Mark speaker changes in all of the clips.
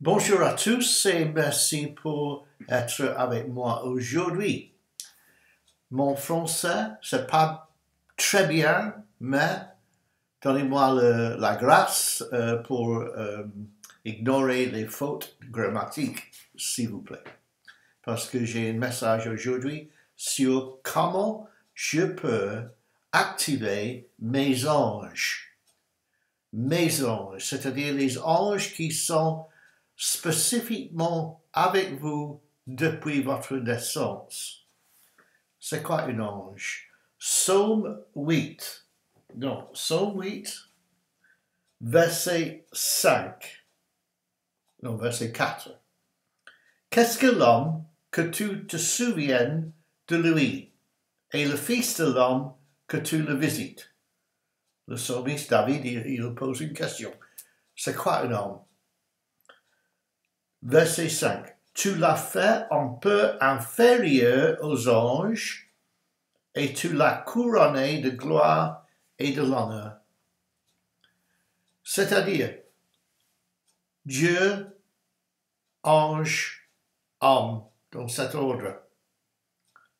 Speaker 1: Bonjour à tous et merci pour être avec moi aujourd'hui. Mon français, c'est pas très bien, mais donnez-moi la grâce euh, pour euh, ignorer les fautes grammatiques, s'il vous plaît. Parce que j'ai un message aujourd'hui sur comment je peux activer mes anges. Mes anges, c'est-à-dire les anges qui sont spécifiquement avec vous depuis votre naissance. C'est quoi un ange? Psaume 8. Non, Psaume 8, verset 5. Non, verset 4. Qu'est-ce que l'homme que tu te souviennes de lui? Et le fils de l'homme que tu le visites? Le psalmiste David, il pose une question. C'est quoi un homme? Verset 5. Tu l'as fait un peu inférieur aux anges et tu l'as couronné de gloire et de l'honneur. C'est-à-dire, Dieu, ange, homme, dans cet ordre.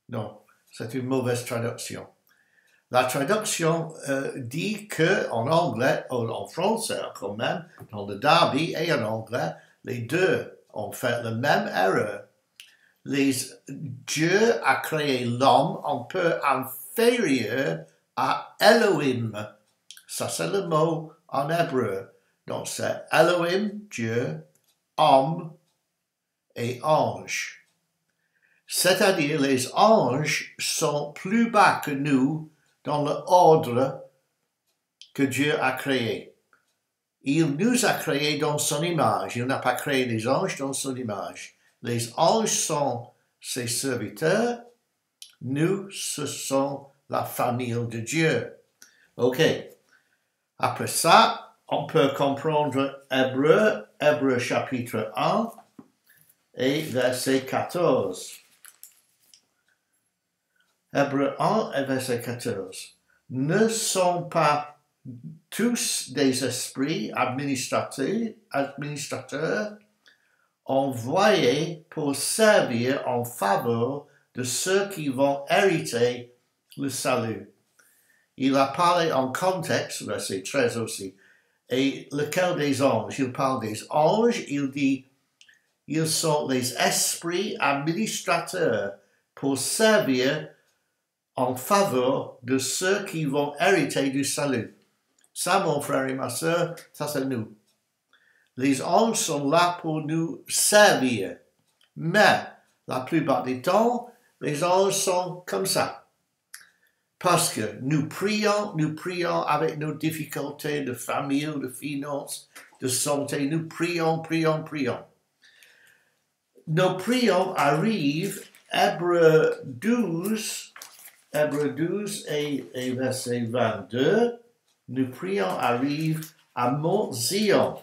Speaker 1: Non, c'est une mauvaise traduction. La traduction euh, dit que en anglais, ou en français quand même, dans le Darby et en anglais, les deux ont fait la même erreur. Les, Dieu a créé l'homme un peu inférieur à Elohim. Ça, c'est le mot en hébreu. Donc, c'est Elohim, Dieu, homme et ange. C'est-à-dire, les anges sont plus bas que nous dans l'ordre que Dieu a créé. Il nous a créés dans son image. Il n'a pas créé les anges dans son image. Les anges sont ses serviteurs. Nous, ce sont la famille de Dieu. OK. Après ça, on peut comprendre Hébreu, Hébreu chapitre 1 et verset 14. Hébreu 1 et verset 14. Ne sont pas tous des esprits administrateurs, envoyés pour servir en faveur de ceux qui vont hériter le salut. Il a parlé en contexte, verset 13 aussi, et lequel des anges Il parle des anges, il dit, ils sont les esprits administrateurs pour servir en faveur de ceux qui vont hériter du salut. Ça, mon frère et ma soeur, ça c'est nous. Les anges sont là pour nous servir. Mais la plupart du temps, les anges sont comme ça. Parce que nous prions, nous prions avec nos difficultés de famille, de finances, de santé. Nous prions, prions, prions. Nos prions arrivent, Hébreu 12, Hébreu 12 et, et verset 22, nous prions arrive à Mont Zion.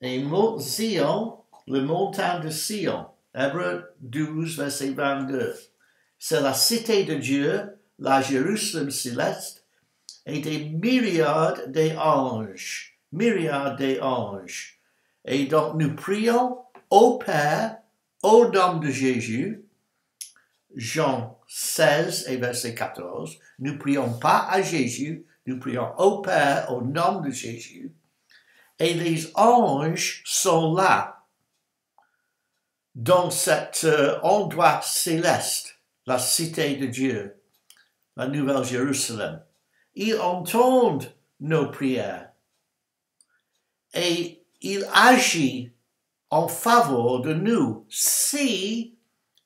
Speaker 1: Et Mont Zion, le montagne de Sion, Hébreu 12, verset 22. C'est la cité de Dieu, la Jérusalem céleste, et des myriades d'anges, myriades d'anges. Et donc nous prions au Père, au nom de Jésus, Jean 16 et verset 14, nous prions pas à Jésus, nous prions au Père au nom de Jésus. Et les anges sont là, dans cet euh, endroit céleste, la cité de Dieu, la nouvelle Jérusalem. Ils entendent nos prières et ils agissent en faveur de nous si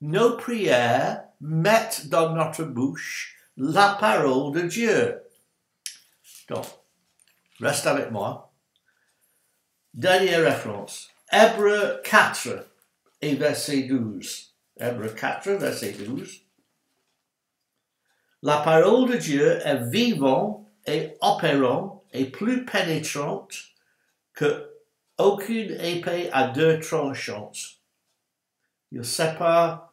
Speaker 1: nos prières mettent dans notre bouche la parole de Dieu. Donc, reste avec moi. Dernière référence. Hébreu 4 et verset 12. Hébreu 4, verset 12. La parole de Dieu est vivante et opérante et plus pénétrante que aucune épée à deux tranchantes. Il sépare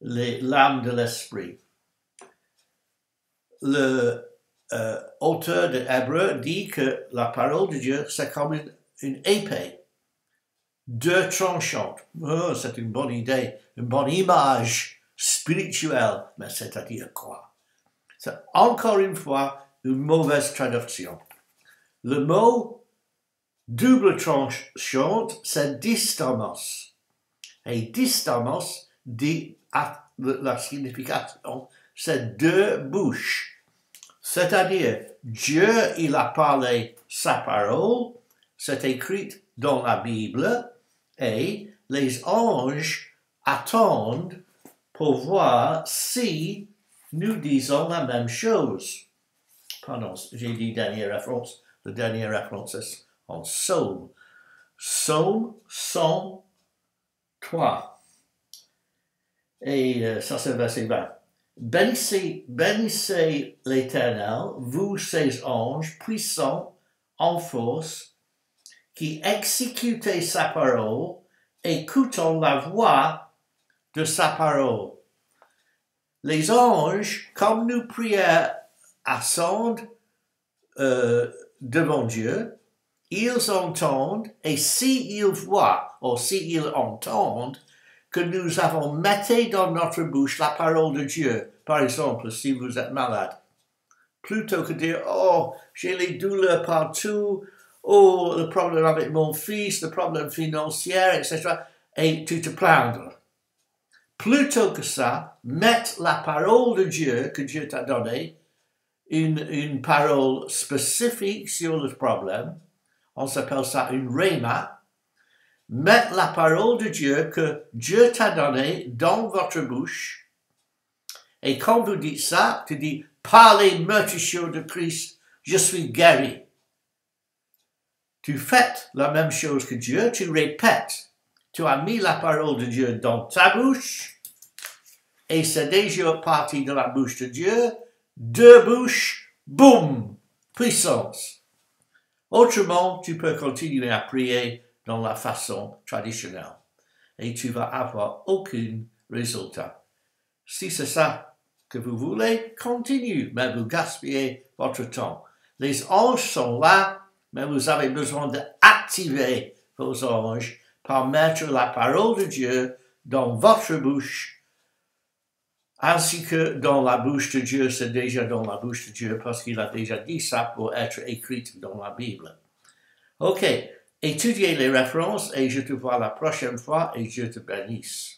Speaker 1: les lames de l'esprit. Le euh, auteur de Hébreu dit que la parole de Dieu, c'est comme une, épée. deux tranchantes. Oh, c'est une bonne idée, une bonne image spirituelle, mais c'est-à-dire quoi? C'est encore une fois une mauvaise traduction. Le mot double tranchante, c'est distamos. Et distamos dit la signification, c'est deux bouches. C'est-à-dire, Dieu, il a parlé sa parole, c'est écrit dans la Bible, et les anges attendent pour voir si nous disons la même chose. Pardon, j'ai dit dernière référence. La dernière référence est en psaume. Psaume 103. Et euh, ça c'est verset 20. Bénissez, bénissez l'Éternel, vous ses anges puissants en force, qui exécutez sa parole, écoutons la voix de sa parole. Les anges, comme nous prions, ascendent euh, devant Dieu, ils entendent, et s'ils voient, ou s'ils entendent, que nous avons mis dans notre bouche la parole de Dieu. Par exemple, si vous êtes malade, plutôt que dire, oh, j'ai les douleurs partout, oh, le problème avec mon fils, le problème financier, etc., et tu te plaindre. Plutôt que ça, mettre la parole de Dieu que Dieu t'a donnée, une, une parole spécifique sur le problème, on s'appelle ça une rhéma, Mettre la parole de Dieu que Dieu t'a donnée dans votre bouche. Et quand vous dites ça, tu dis, par les de Christ, je suis guéri. Tu fais la même chose que Dieu, tu répètes. Tu as mis la parole de Dieu dans ta bouche, et c'est déjà parti de la bouche de Dieu. Deux bouches, boum, puissance. Autrement, tu peux continuer à prier dans la façon traditionnelle et tu vas avoir aucun résultat. Si c'est ça que vous voulez, continuez, mais vous gaspillez votre temps. Les anges sont là, mais vous avez besoin d'activer vos anges par mettre la parole de Dieu dans votre bouche, ainsi que dans la bouche de Dieu, c'est déjà dans la bouche de Dieu parce qu'il a déjà dit ça pour être écrit dans la Bible. Ok, étudiez les références et je te vois la prochaine fois et je te bénisse.